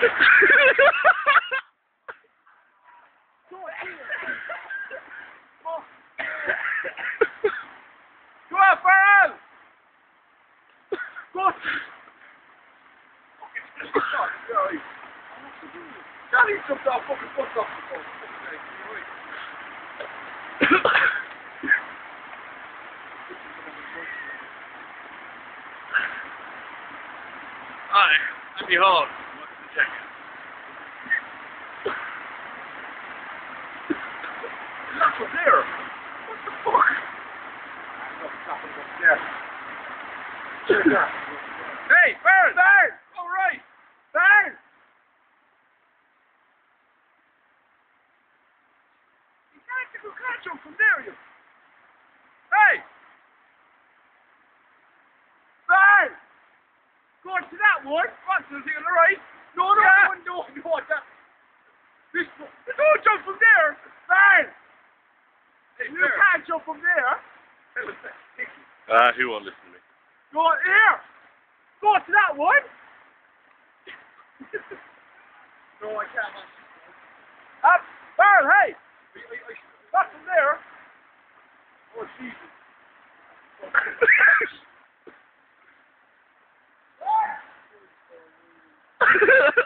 Go on, Farrell! Go! Johnny jumped off fucking foot off the phone. Aye, let me hold. Not from there. What the fuck? Hey, Farrell! Farrell! All right! Farrell! You can't, you can't jump from there, you. Hey! Farrell! Go on to that one. On to on the right. No, no, Yeah. no, no, no, that. This, don't jump from there. Farrell! Hey, You Farrell. can't jump from there. Ah, he won't listen to me. Go on here. Go on to that one. no, I can't. Up, Farrell, hey. Not from there. Oh, Jesus.